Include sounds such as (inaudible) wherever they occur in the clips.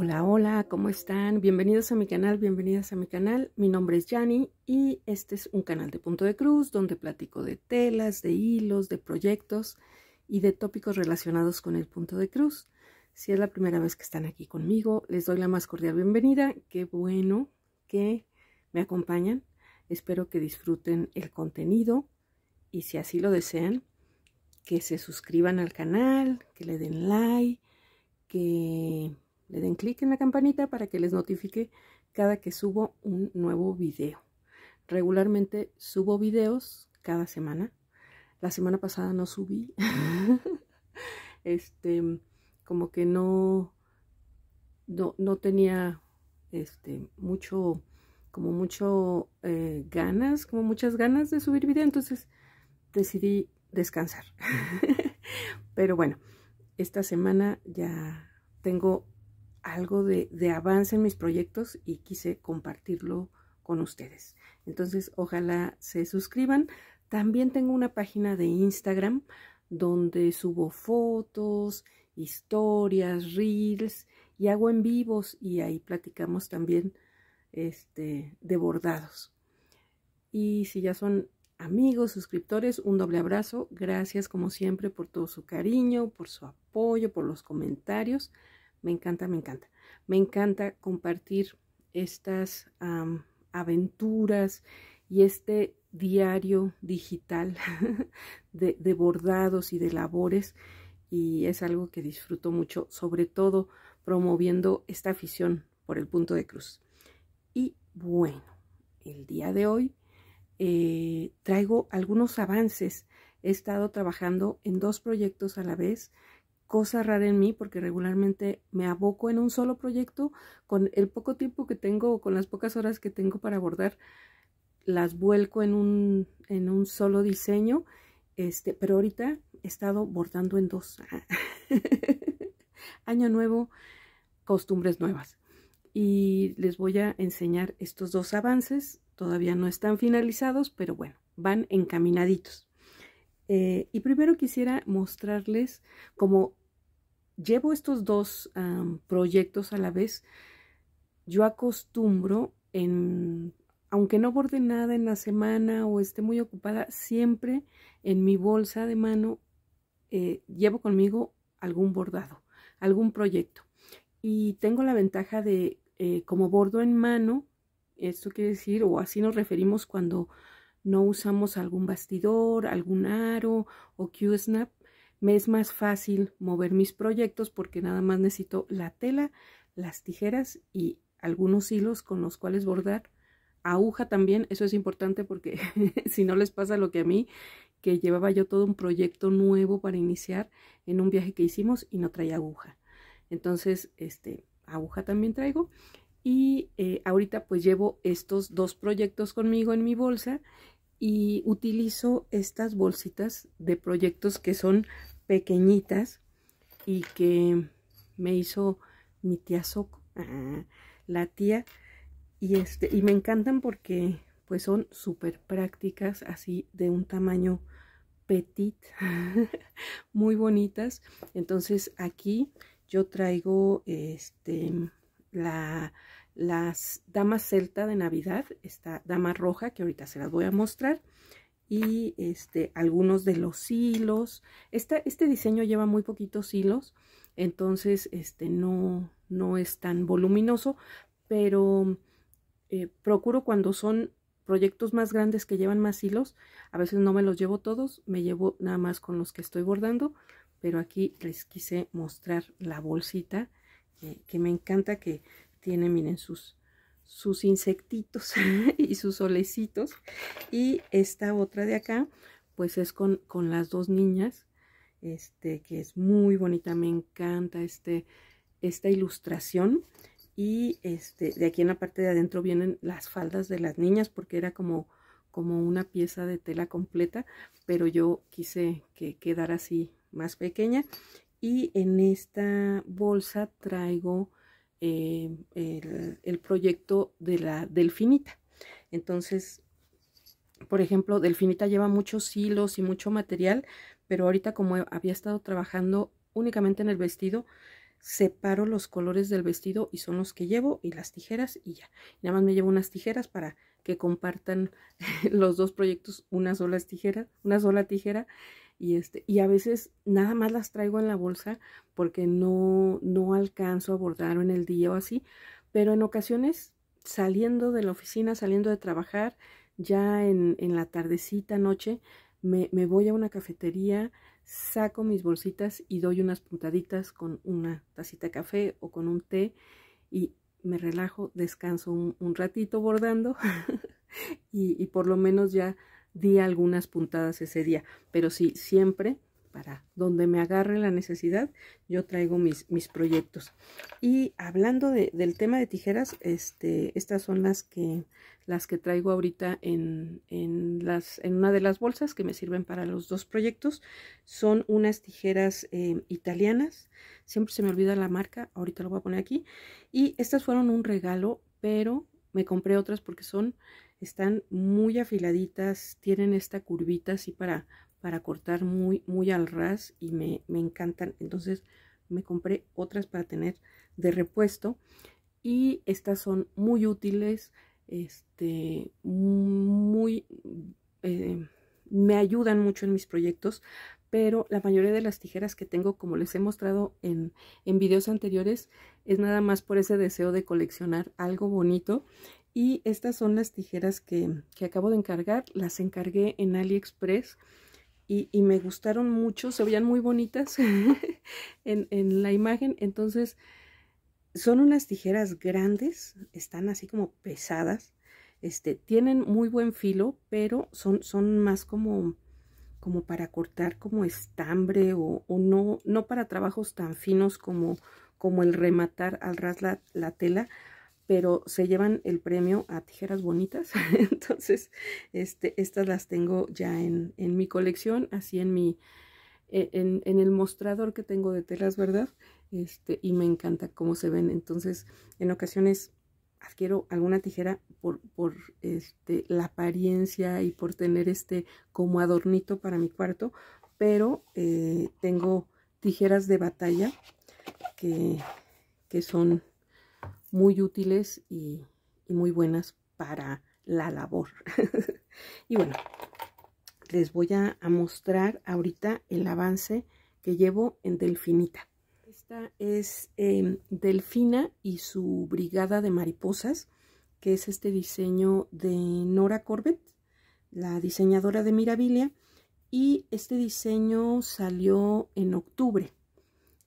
Hola, hola, ¿cómo están? Bienvenidos a mi canal, bienvenidas a mi canal. Mi nombre es Yani y este es un canal de punto de cruz donde platico de telas, de hilos, de proyectos y de tópicos relacionados con el punto de cruz. Si es la primera vez que están aquí conmigo, les doy la más cordial bienvenida. Qué bueno que me acompañan. Espero que disfruten el contenido y si así lo desean, que se suscriban al canal, que le den like, que le den clic en la campanita para que les notifique cada que subo un nuevo video. Regularmente subo videos cada semana. La semana pasada no subí. (laughs) este, como que no, no, no tenía este, mucho, como mucho eh, ganas, como muchas ganas de subir video. Entonces decidí descansar. (laughs) Pero bueno, esta semana ya tengo algo de, avance en mis proyectos y quise compartirlo con ustedes. Entonces, ojalá se suscriban. También tengo una página de Instagram donde subo fotos, historias, reels y hago en vivos y ahí platicamos también este, de bordados. Y si ya son amigos, suscriptores, un doble abrazo. Gracias como siempre por todo su cariño, por su apoyo, por los comentarios. Me encanta, me encanta. Me encanta compartir estas aventuras y este diario digital (laughs) de, bordados y de labores y es algo que disfruto mucho, sobre todo promoviendo esta afición por el punto de cruz. Y bueno, el día de hoy eh, traigo algunos avances. He estado trabajando en dos proyectos a la vez cosa rara en mí porque regularmente me aboco en un solo proyecto con el poco tiempo que tengo con las pocas horas que tengo para bordar las vuelco en un, en un solo diseño este pero ahorita he estado bordando en dos. (laughs) Año nuevo costumbres nuevas. Y les voy a enseñar estos dos avances todavía no están finalizados pero bueno van encaminaditos. Eh, y primero quisiera mostrarles como llevo estos dos proyectos a la vez. Yo acostumbro en, aunque no borde nada en la semana o esté muy ocupada, siempre en mi bolsa de mano eh, llevo conmigo algún bordado, algún proyecto. Y tengo la ventaja de, eh, como bordo en mano, esto quiere decir, o así nos referimos cuando no usamos algún bastidor, algún aro o Q-snap, me es más fácil mover mis proyectos porque nada más necesito la tela, las tijeras y algunos hilos con los cuales bordar. Aguja también, eso es importante porque (laughs) si no les pasa lo que a mí, que llevaba yo todo un proyecto nuevo para iniciar en un viaje que hicimos y no traía aguja. Entonces, este, aguja también traigo. Y eh, ahorita pues llevo estos dos proyectos conmigo en mi bolsa y utilizo estas bolsitas de proyectos que son pequeñitas y que me hizo mi tía Soco, ah, la tía, y, este, y me encantan porque pues son súper prácticas, así de un tamaño petit, (laughs) muy bonitas. Entonces aquí yo traigo este, la, las damas celta de Navidad, esta dama roja que ahorita se las voy a mostrar y este, algunos de los hilos. este diseño lleva muy poquitos hilos, entonces este, no, no es tan voluminoso, pero eh, procuro cuando son proyectos más grandes que llevan más hilos, a veces no me los llevo todos, me llevo nada más con los que estoy bordando, pero aquí les quise mostrar la bolsita que me encanta que tiene, miren, sus, sus insectitos (laughs) y sus solecitos. Y esta otra de acá, pues es con, con las dos niñas, este, que es muy bonita, me encanta este, esta ilustración. Y este, de aquí en la parte de adentro vienen las faldas de las niñas, porque era como, como una pieza de tela completa, pero yo quise que quedara así más pequeña. Y en esta bolsa traigo eh, el, proyecto de la Delfinita. Entonces, por ejemplo, Delfinita lleva muchos hilos y mucho material, pero ahorita como había estado trabajando únicamente en el vestido, separo los colores del vestido y son los que llevo y las tijeras y ya. Nada más me llevo unas tijeras para que compartan (laughs) los dos proyectos una sola tijera, una sola tijera y este y a veces nada más las traigo en la bolsa porque no no alcanzo a bordar en el día o así, pero en ocasiones saliendo de la oficina, saliendo de trabajar, ya en, en la tardecita, noche, me, me voy a una cafetería, saco mis bolsitas y doy unas puntaditas con una tacita de café o con un té y me relajo, descanso un, ratito bordando (laughs) y, y, por lo menos ya di algunas puntadas ese día. Pero sí, siempre para donde me agarre la necesidad, yo traigo mis, mis proyectos. Y hablando de, del tema de tijeras, este, estas son las que, las que traigo ahorita en, en, las, en una de las bolsas que me sirven para los dos proyectos. Son unas tijeras eh, italianas, siempre se me olvida la marca, ahorita lo voy a poner aquí. Y estas fueron un regalo, pero me compré otras porque son, están muy afiladitas, tienen esta curvita así para para cortar muy, muy al ras y me, encantan. Entonces me compré otras para tener de repuesto y estas son muy útiles, este, muy, eh, me ayudan mucho en mis proyectos, pero la mayoría de las tijeras que tengo, como les he mostrado en, en videos anteriores, es nada más por ese deseo de coleccionar algo bonito. Y estas son las tijeras que, que acabo de encargar, las encargué en AliExpress y, me gustaron mucho, se veían muy bonitas (laughs) en, la imagen, entonces son unas tijeras grandes, están así como pesadas, este, tienen muy buen filo, pero son, son más como, como para cortar como estambre o, no, no para trabajos tan finos como, como el rematar al ras la, la tela, pero se llevan el premio a tijeras bonitas. (laughs) Entonces, este, estas las tengo ya en, en mi colección, así en mi, e, en, en, el mostrador que tengo de telas, ¿verdad? Este, y me encanta cómo se ven. Entonces, en ocasiones adquiero alguna tijera por, por este, la apariencia y por tener este como adornito para mi cuarto, pero eh, tengo tijeras de batalla que, que son muy útiles y, muy buenas para la labor. (laughs) y bueno, les voy a, mostrar ahorita el avance que llevo en Delfinita. Esta es em, Delfina y su brigada de mariposas, que es este diseño de Nora Corbett, la diseñadora de Mirabilia. Y este diseño salió en octubre.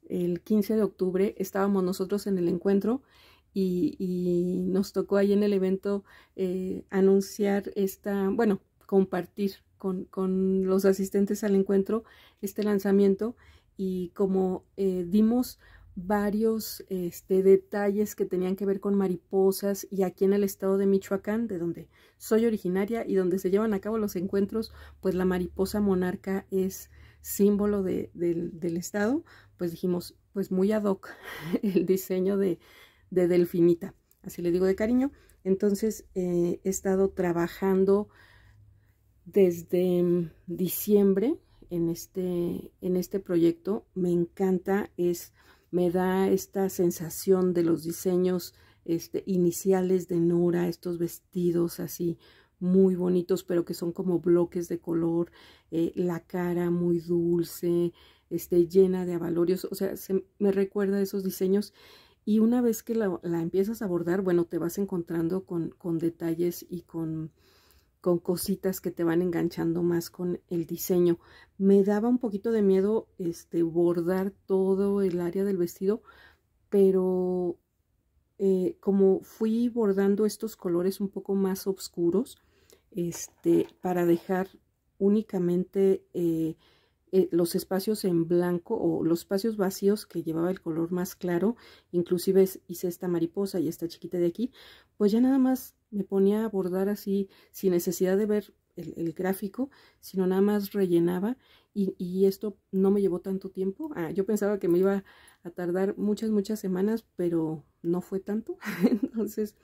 El 15 de octubre estábamos nosotros en el encuentro y, nos tocó ahí en el evento eh, anunciar esta, bueno, compartir con, con, los asistentes al encuentro este lanzamiento y como eh, dimos varios este, detalles que tenían que ver con mariposas y aquí en el estado de Michoacán, de donde soy originaria y donde se llevan a cabo los encuentros, pues la mariposa monarca es símbolo de, del estado, pues dijimos, pues muy ad hoc (laughs) el diseño de, de Delfinita, así le digo de cariño. Entonces eh, he estado trabajando desde mm, diciembre en este, en este proyecto. Me encanta, es, me da esta sensación de los diseños este, iniciales de Nora, estos vestidos así muy bonitos, pero que son como bloques de color, eh, la cara muy dulce, este, llena de avalorios, o sea, se, me recuerda a esos diseños y una vez que la, empiezas a bordar, bueno, te vas encontrando con, con detalles y con, con cositas que te van enganchando más con el diseño. Me daba un poquito de miedo este, bordar todo el área del vestido, pero eh, como fui bordando estos colores un poco más oscuros, este, para dejar únicamente eh, eh, los espacios en blanco o los espacios vacíos que llevaba el color más claro, inclusive hice esta mariposa y esta chiquita de aquí, pues ya nada más me ponía a bordar así sin necesidad de ver el, gráfico, sino nada más rellenaba y, esto no me llevó tanto tiempo. Ah, yo pensaba que me iba a tardar muchas, muchas semanas, pero no fue tanto. (laughs) Entonces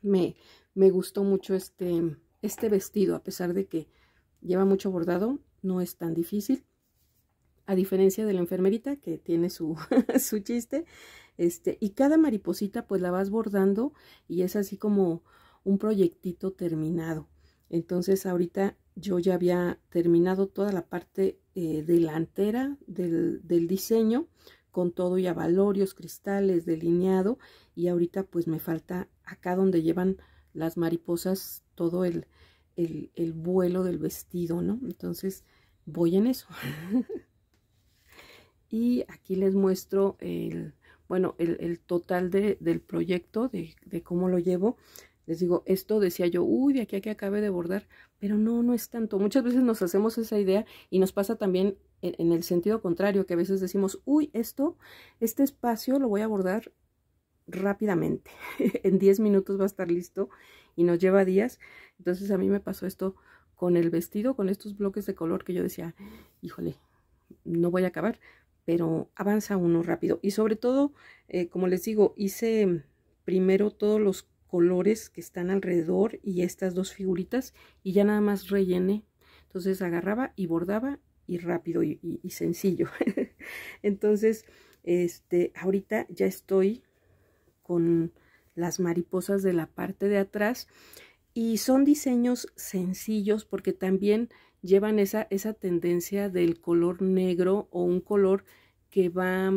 me, me gustó mucho este, este vestido, a pesar de que lleva mucho bordado, no es tan difícil. a diferencia de la enfermerita que tiene su, (laughs) su chiste, este, y cada mariposita pues la vas bordando y es así como un proyectito terminado. Entonces ahorita yo ya había terminado toda la parte eh, delantera del, del, diseño con todo y avalorios, cristales, delineado y ahorita pues me falta acá donde llevan las mariposas todo el, el vuelo del vestido, ¿no? Entonces voy en eso. (laughs) y aquí les muestro el, bueno, el, total de, del proyecto, de, de, cómo lo llevo. Les digo, esto decía yo, uy, de aquí a que acabe de bordar, pero no, no es tanto. Muchas veces nos hacemos esa idea y nos pasa también en, en el sentido contrario, que a veces decimos, uy, esto, este espacio lo voy a bordar rápidamente. (laughs) en 10 minutos va a estar listo y nos lleva días. Entonces a mí me pasó esto con el vestido, con estos bloques de color que yo decía, híjole, no voy a acabar, pero avanza uno rápido. Y sobre todo, eh, como les digo, hice primero todos los colores que están alrededor y estas dos figuritas y ya nada más rellené. Entonces agarraba y bordaba y rápido y, y sencillo. (laughs) Entonces, este, ahorita ya estoy con las mariposas de la parte de atrás y son diseños sencillos porque también llevan esa, esa tendencia del color negro o un color que va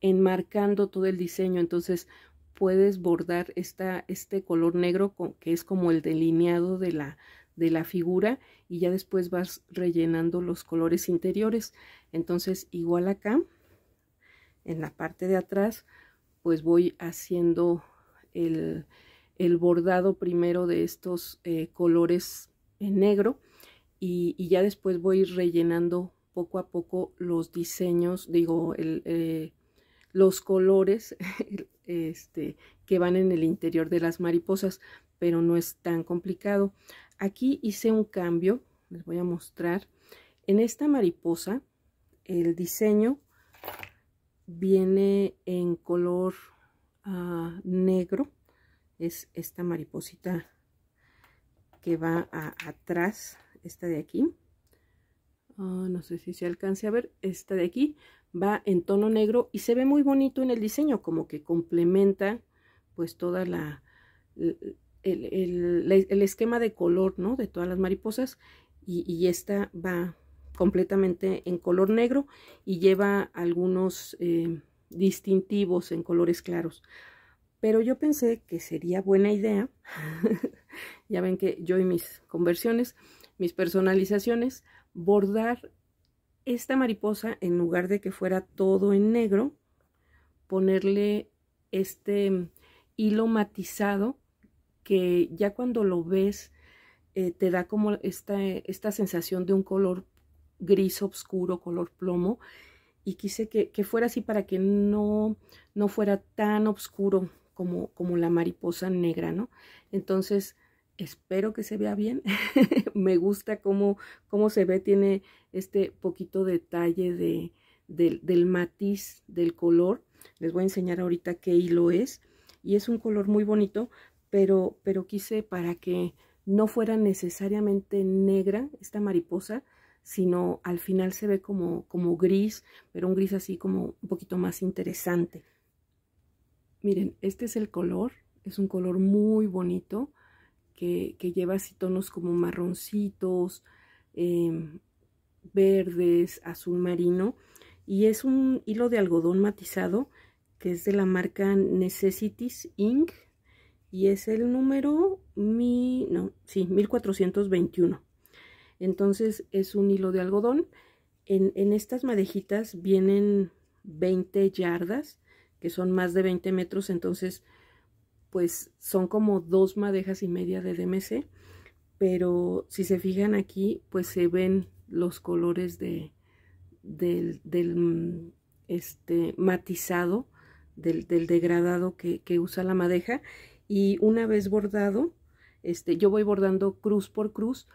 enmarcando todo el diseño. Entonces puedes bordar esta, este color negro que es como el delineado de la, de la figura y ya después vas rellenando los colores interiores. Entonces igual acá, en la parte de atrás, pues voy haciendo el, el bordado primero de estos eh, colores en negro y, ya después voy rellenando poco a poco los diseños, digo, eh, los colores (laughs) este, que van en el interior de las mariposas, pero no es tan complicado. Aquí hice un cambio, les voy a mostrar. En esta mariposa, el diseño viene en color uh, negro es esta mariposita que va atrás, esta de aquí. Ah, no sé si se alcance a ver, esta de aquí va en tono negro y se ve muy bonito en el diseño, como que complementa pues toda la, el, el, esquema de color, ¿no? De todas las mariposas y, y, esta va completamente en color negro y lleva algunos eh, distintivos en colores claros. Pero yo pensé que sería buena idea, (laughs) ya ven que yo y mis conversiones, mis personalizaciones, bordar esta mariposa en lugar de que fuera todo en negro, ponerle este hilo matizado que ya cuando lo ves eh, te da como esta, esta sensación de un color gris oscuro, color plomo, y quise que, que fuera así para que no, no fuera tan oscuro como, como la mariposa negra, ¿no? Entonces, espero que se vea bien. (laughs) Me gusta cómo, cómo, se ve, tiene este poquito detalle de, del matiz del color. Les voy a enseñar ahorita qué hilo es. Y es un color muy bonito, pero, pero quise para que no fuera necesariamente negra esta mariposa, sino al final se ve como, como gris, pero un gris así como un poquito más interesante. Miren, este es el color, es un color muy bonito que, lleva así tonos como marroncitos, em, verdes, azul marino y es un hilo de algodón matizado que es de la marca Necessities Ink y es el número mi, no, sí, 1421. Entonces es un hilo de algodón. En, en estas madejitas vienen 20 yardas que son más de 20 metros, entonces pues son como dos madejas y media de DMC, pero si se fijan aquí, pues se ven los colores de, del, del este, matizado, del, del degradado que, que, usa la madeja, y una vez bordado, este, yo voy bordando cruz por cruz,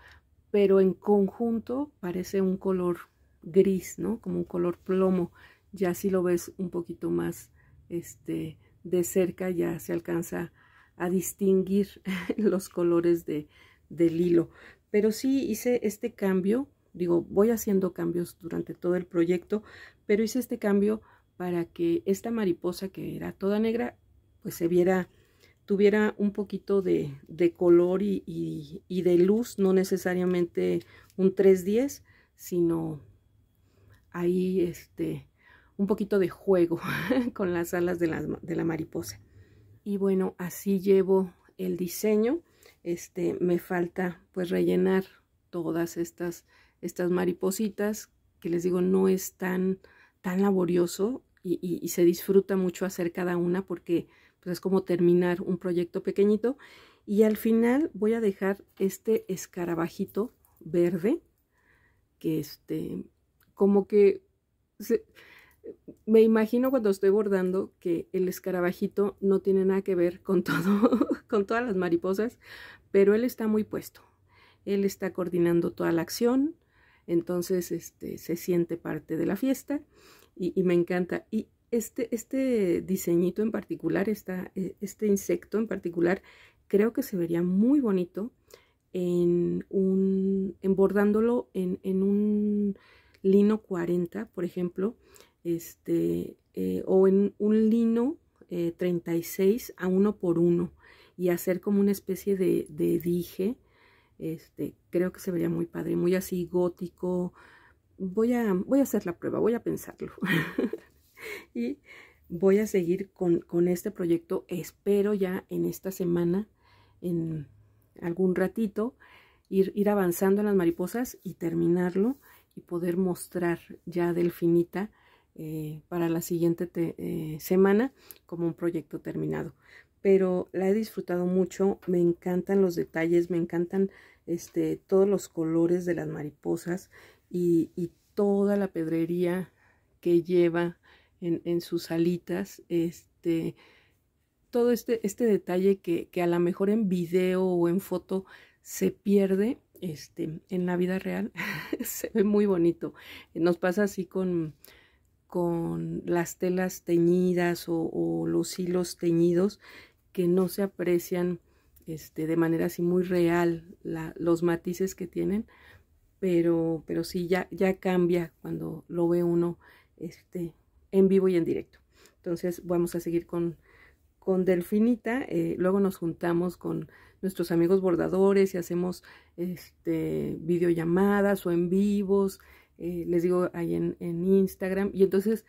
pero en conjunto parece un color gris, ¿no? Como un color plomo, ya si lo ves un poquito más este, de cerca ya se alcanza a distinguir (laughs) los colores de, del hilo. Pero sí hice este cambio digo, voy haciendo cambios durante todo el proyecto, pero hice este cambio para que esta mariposa que era toda negra, pues se viera, tuviera un poquito de, color y, de luz, no necesariamente un 310, sino ahí este, un poquito de juego (laughs) con las alas de la, de la mariposa. Y bueno, así llevo el diseño. Este, me falta pues rellenar todas estas, estas maripositas que les digo no es tan, tan laborioso y, se disfruta mucho hacer cada una porque pues, es como terminar un proyecto pequeñito. Y al final voy a dejar este escarabajito verde que este, como que me imagino cuando estoy bordando que el escarabajito no tiene nada que ver con (laughs) todo, con todas las mariposas, pero él está muy puesto. Él está coordinando toda la acción, entonces este, se siente parte de la fiesta y, me encanta. Y este, este diseñito en particular, e, este insecto en particular, creo que se vería muy bonito en un, en bordándolo en, en un lino 40, por ejemplo, este, eh, o en un lino 36 eh, a uno por uno y hacer como una especie de, de dije, este, creo que se vería muy padre, muy así gótico, voy a, voy a hacer la prueba, voy a pensarlo. (laughs) y voy a seguir con, con, este proyecto. Espero ya en esta semana, en algún ratito, ir, ir avanzando en las mariposas y terminarlo y poder mostrar ya Delfinita eh, para la siguiente eh, semana como un proyecto terminado. Pero la he disfrutado mucho, me encantan los detalles, me encantan este, todos los colores de las mariposas y, toda la pedrería que lleva en, sus alitas, este, todo este, este detalle que, a lo mejor en video o en foto se pierde, este, en la vida real (laughs) se ve muy bonito. Nos pasa así con, con las telas teñidas o, los hilos teñidos que no se aprecian este, de manera así muy real los matices que tienen, pero, pero sí ya, ya cambia cuando lo ve uno este, en vivo y en directo. Entonces vamos a seguir con, con Delfinita, eh, luego nos juntamos con nuestros amigos bordadores y hacemos este, videollamadas o en vivos, eh, les digo ahí en, Instagram, y entonces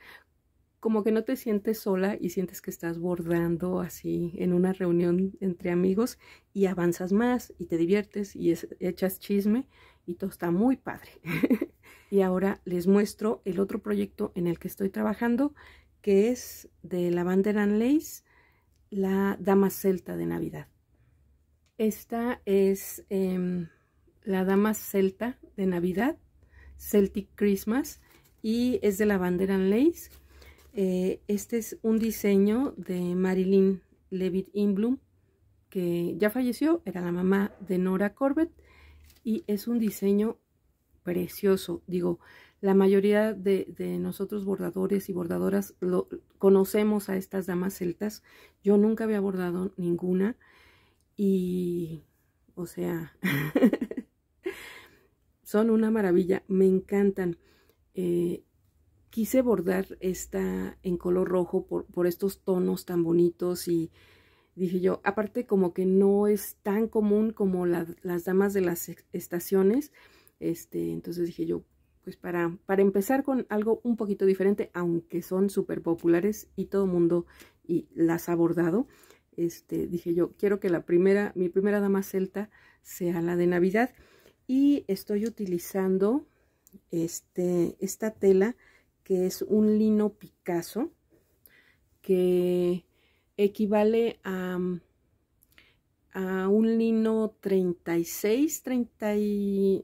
como que no te sientes sola y sientes que estás bordando así en una reunión entre amigos y avanzas más y te diviertes y echas chisme y todo está muy padre. (laughs) y ahora les muestro el otro proyecto en el que estoy trabajando que es de la bandera Lace, la Dama Celta de Navidad. Esta es em, la Dama Celta de Navidad Celtic Christmas y es de la bandera Lace. Eh, este es un diseño de Marilyn Levitt Inblum que ya falleció, era la mamá de Nora Corbett y es un diseño precioso. Digo, la mayoría de, nosotros bordadores y bordadoras lo, conocemos a estas damas celtas. Yo nunca había bordado ninguna y, o sea, (laughs) Son una maravilla, me encantan. Eh, quise bordar esta en color rojo por, por estos tonos tan bonitos y dije yo, aparte como que no es tan común como las damas de las estaciones, este, entonces dije yo, pues para, para empezar con algo un poquito diferente, aunque son súper populares y todo el mundo y las ha bordado, este, dije yo, quiero que la primera, mi primera dama celta sea la de Navidad y estoy utilizando este, esta tela que es un lino Picasso que equivale a, a un lino 36, 30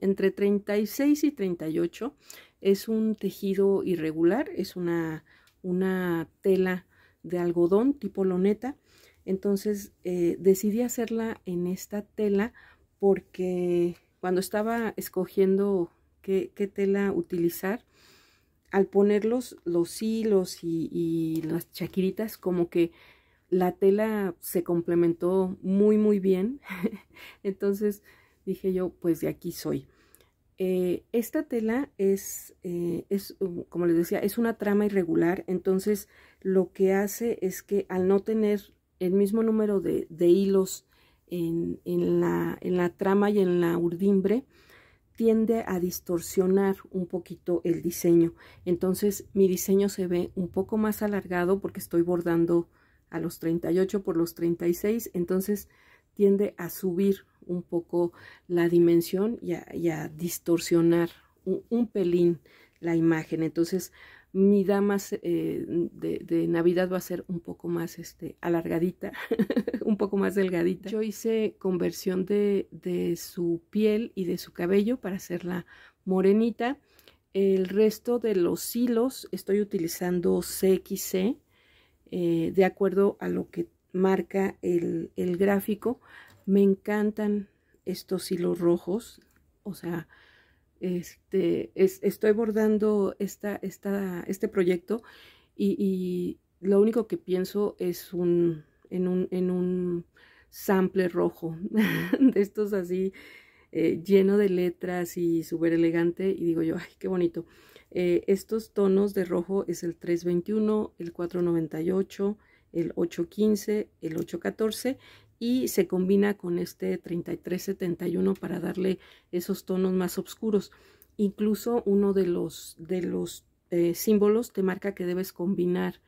entre 36 y 38. Es un tejido irregular, es una, una tela de algodón tipo loneta. Entonces eh, decidí hacerla en esta tela porque cuando estaba escogiendo qué, tela utilizar, al poner los, hilos y, las chaquiritas, como que la tela se complementó muy, muy bien. (laughs) Entonces dije yo, pues de aquí soy. Eh, esta tela es, eh, es, um, como les decía, es una trama irregular, entonces lo que hace es que al no tener el mismo número de, hilos en, la, en la trama y en la urdimbre, tiende a distorsionar un poquito el diseño. Entonces mi diseño se ve un poco más alargado porque estoy bordando a los 38 por los 36, entonces tiende a subir un poco la dimensión y a, distorsionar un, pelín la imagen. Entonces, mi dama eh, de, Navidad va a ser un poco más este, alargadita, (laughs) un poco más delgadita. Yo hice conversión de, de, su piel y de su cabello para hacerla morenita. El resto de los hilos estoy utilizando CXC eh, de acuerdo a lo que marca el, el gráfico. Me encantan estos hilos rojos, o sea, este, estoy bordando esta, esta, este proyecto y, lo único que pienso es un, en, un, en un sample rojo, (laughs) de estos así, eh, lleno de letras y súper elegante, y digo yo, ay, qué bonito. Eh, estos tonos de rojo es el 321, el 498, el 815, el 814 y se combina con este 3371 para darle esos tonos más oscuros. Incluso uno de los, de los eh, símbolos te marca que debes combinar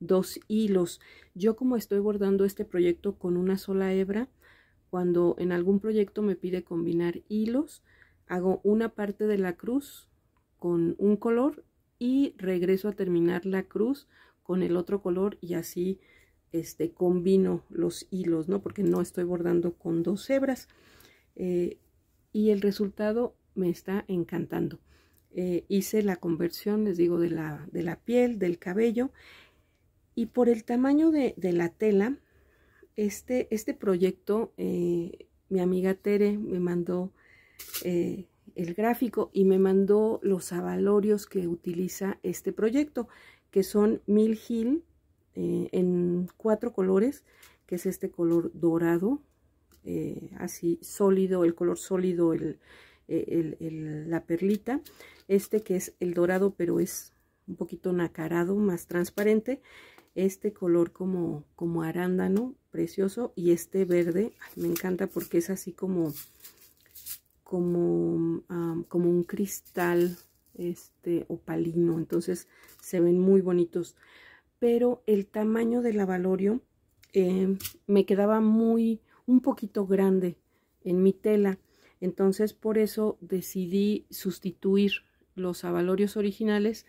dos hilos. Yo como estoy bordando este proyecto con una sola hebra, cuando en algún proyecto me pide combinar hilos, hago una parte de la cruz con un color y regreso a terminar la cruz con el otro color y así este, combino los hilos, ¿no? Porque no estoy bordando con dos hebras. Eh, y el resultado me está encantando. Eh, hice la conversión, les digo, de la, de la, piel, del cabello. Y por el tamaño de, la tela, este, este proyecto, eh, mi amiga Tere me mandó el gráfico y me mandó los avalorios que utiliza este proyecto, que son Mill Hill eh, en cuatro colores, que es este color dorado, eh, así sólido, el color sólido, eh, el, la perlita, este que es el dorado, pero es un poquito nacarado, más transparente, este color como, como arándano, precioso, y este verde, me encanta porque es así como, como, como un cristal este opalino, entonces se ven muy bonitos pero el tamaño del avalorio eh, me quedaba muy, un poquito grande en mi tela. Entonces por eso decidí sustituir los avalorios originales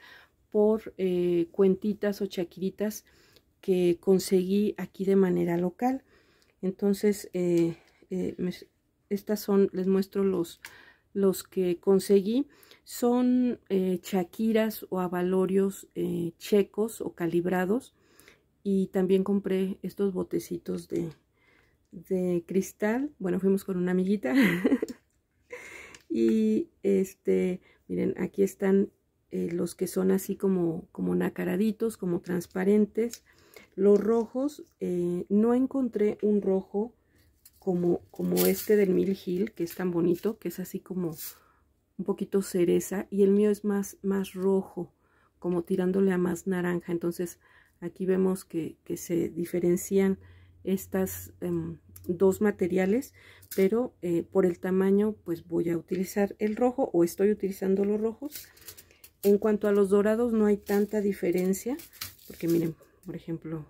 por eh, cuentitas o chaquiritas que conseguí aquí de manera local. Entonces, eh, estas son, les muestro los, los que conseguí son eh, chaquiras o avalorios eh, checos o calibrados y también compré estos botecitos de, de cristal. Bueno fuimos con una amiguita. (laughs) Y este miren aquí están eh, los que son así como como nacaraditos como transparentes. Los rojos no encontré un rojo como, este del Mill Hill, que es tan bonito, que es así como un poquito cereza, y el mío es más, más rojo, como tirándole a más naranja. Entonces aquí vemos que, se diferencian estas em, dos materiales, pero eh, por el tamaño pues voy a utilizar el rojo o estoy utilizando los rojos. En cuanto a los dorados no hay tanta diferencia, porque miren, por ejemplo,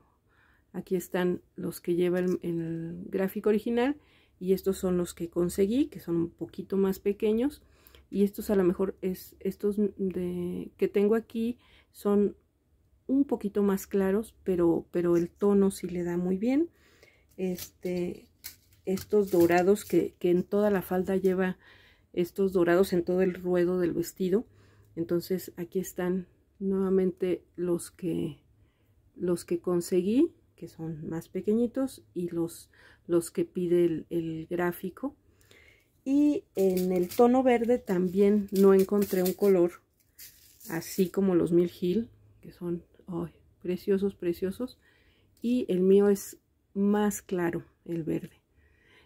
Aquí están los que lleva el, gráfico original y estos son los que conseguí, que son un poquito más pequeños. Y estos a lo mejor es estos de, que tengo aquí son un poquito más claros, pero, pero el tono sí le da muy bien. Este, estos dorados que, que en toda la falda lleva estos dorados en todo el ruedo del vestido. Entonces aquí están nuevamente los que, los que conseguí que son más pequeñitos y los, los que pide el, gráfico. Y en el tono verde también no encontré un color así como los Mill Hill, que son preciosos, preciosos. Y el mío es más claro, el verde.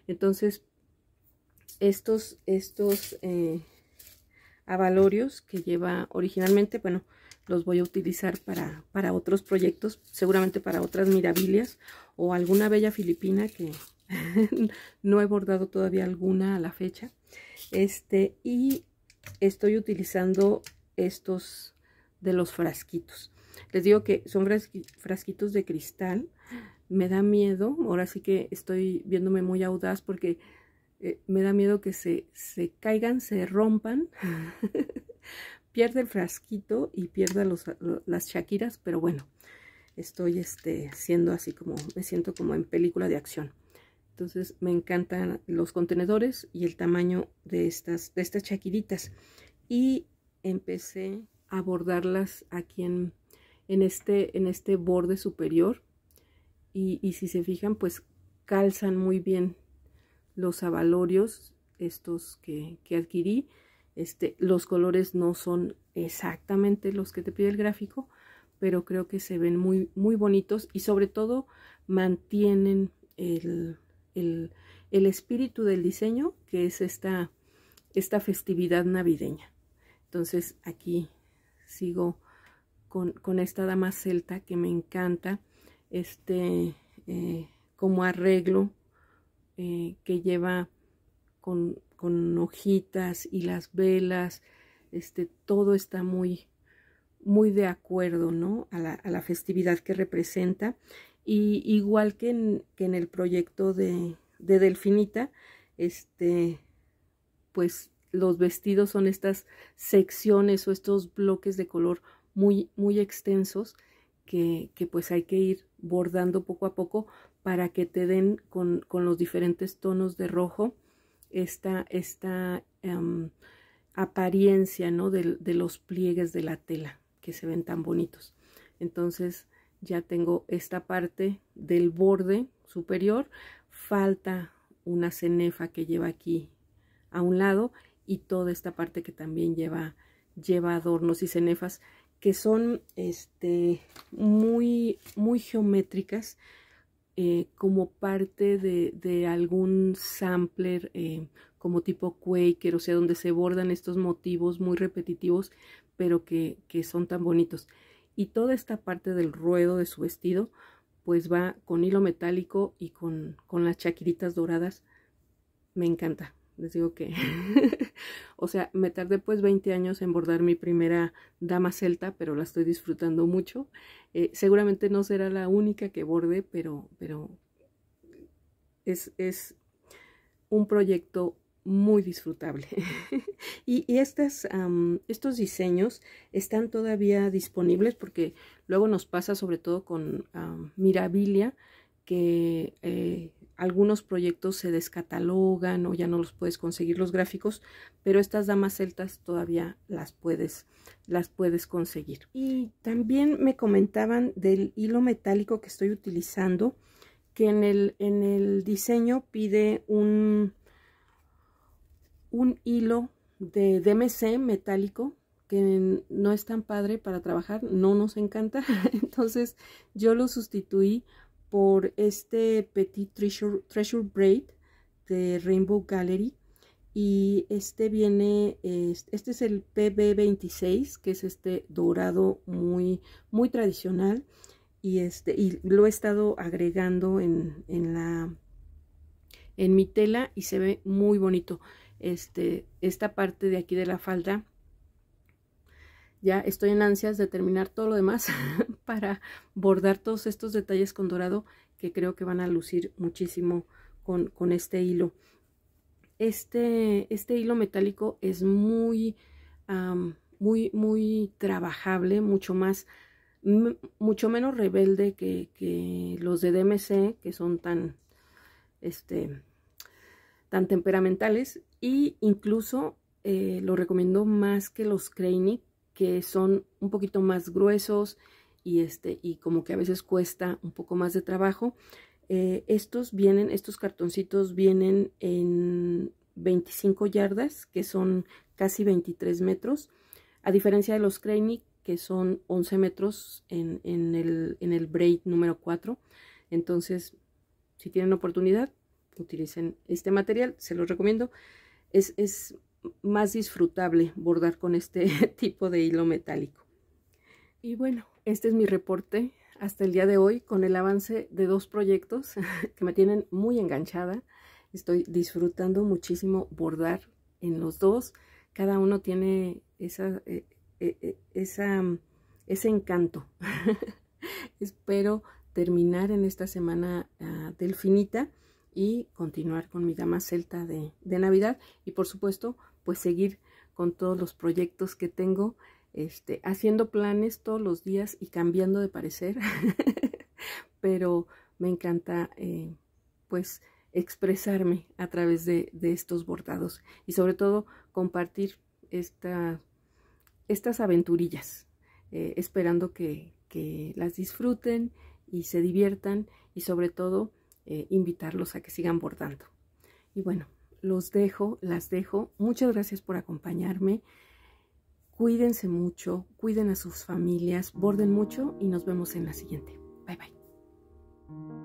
Entonces, estos, estos, eh, avalorios que lleva originalmente, bueno, los voy a utilizar para, para otros proyectos, seguramente para otras mirabilias o alguna bella filipina que (laughs) no he bordado todavía alguna a la fecha. Este, y estoy utilizando estos de los frasquitos. Les digo que son frasquitos de cristal. Me da miedo, ahora sí que estoy viéndome muy audaz porque eh, me da miedo que se, se caigan, se rompan. (laughs) Pierde el frasquito y pierda las shakiras, pero bueno, estoy este, siendo así como, me siento como en película de acción. Entonces me encantan los contenedores y el tamaño de estas, chaquiritas. Y empecé a bordarlas aquí en, en, este, este borde superior. Y, si se fijan, pues calzan muy bien los avalorios, estos que adquirí. Este, los colores no son exactamente los que te pide el gráfico, pero creo que se ven muy, muy bonitos y sobre todo mantienen el, el, el espíritu del diseño, que es esta, esta festividad navideña. Entonces aquí sigo con, con, esta dama celta que me encanta, este eh, como arreglo eh, que lleva con, hojitas y las velas, este, todo está muy, muy de acuerdo, ¿no? A la, festividad que representa y igual que en, el proyecto de, de, Delfinita, este, pues los vestidos son estas secciones o estos bloques de color muy, muy extensos que, que pues hay que ir bordando poco a poco para que te den con los diferentes tonos de rojo esta, esta um, apariencia, ¿no? De, de los pliegues de la tela que se ven tan bonitos. Entonces, ya tengo esta parte del borde superior, falta una cenefa que lleva aquí a un lado y toda esta parte que también lleva, lleva adornos y cenefas que son este, muy, muy geométricas eh, como parte de, de algún sampler eh, como tipo Quaker, o sea, donde se bordan estos motivos muy repetitivos, pero que, que son tan bonitos y toda esta parte del ruedo de su vestido pues va con hilo metálico y con, con las chaquiritas doradas. Me encanta. Les digo que, (laughs) o sea, me tardé pues 20 años en bordar mi primera dama celta, pero la estoy disfrutando mucho. Eh, seguramente no será la única que borde, pero, pero es, es un proyecto muy disfrutable. (laughs) y, estas, estos diseños están todavía disponibles porque luego nos pasa sobre todo con Mirabilia que eh, algunos proyectos se descatalogan o ya no los puedes conseguir los gráficos, pero estas damas celtas todavía las puedes, las puedes conseguir. Y también me comentaban del hilo metálico que estoy utilizando, que en el, en el diseño pide un un hilo de DMC metálico que no es tan padre para trabajar, no nos encanta. (laughs) Entonces yo lo sustituí por este Petit Treasure, Treasure Braid de Rainbow Gallery. Y este viene, este es el PB26, que es este dorado muy, muy tradicional. Y, este, y lo he estado agregando en, en, la, en mi tela y se ve muy bonito este, esta parte de aquí de la falda. Ya estoy en ansias de terminar todo lo demás (laughs) para bordar todos estos detalles con dorado que creo que van a lucir muchísimo con, con este hilo. Este, este hilo metálico es muy, muy, muy trabajable, mucho más, mucho menos rebelde que, que los de DMC, que son tan, este, tan temperamentales y incluso eh, lo recomiendo más que los Kreinik que son un poquito más gruesos y este y como que a veces cuesta un poco más de trabajo eh, estos vienen estos cartoncitos vienen en 25 yardas que son casi 23 metros a diferencia de los Kreinik que son 11 metros en, en, el, en el braid número 4 entonces si tienen oportunidad utilicen este material, se los recomiendo. Es, es más disfrutable bordar con este (laughs) tipo de hilo metálico. Y bueno, este es mi reporte hasta el día de hoy con el avance de dos proyectos (laughs) que me tienen muy enganchada. Estoy disfrutando muchísimo bordar en los dos. Cada uno tiene esa, eh, eh, eh, ese encanto. (laughs) Espero terminar en esta semana uh, delfinita y continuar con mi gama celta de, de, Navidad y por supuesto pues seguir con todos los proyectos que tengo este, haciendo planes todos los días y cambiando de parecer (laughs) pero me encanta eh, pues expresarme a través de, estos bordados y sobre todo compartir esta, estas aventurillas eh, esperando que, que las disfruten y se diviertan y sobre todo eh, invitarlos a que sigan bordando. Y bueno, los dejo, las dejo. Muchas gracias por acompañarme. Cuídense mucho, cuiden a sus familias, borden mucho y nos vemos en la siguiente. Bye bye.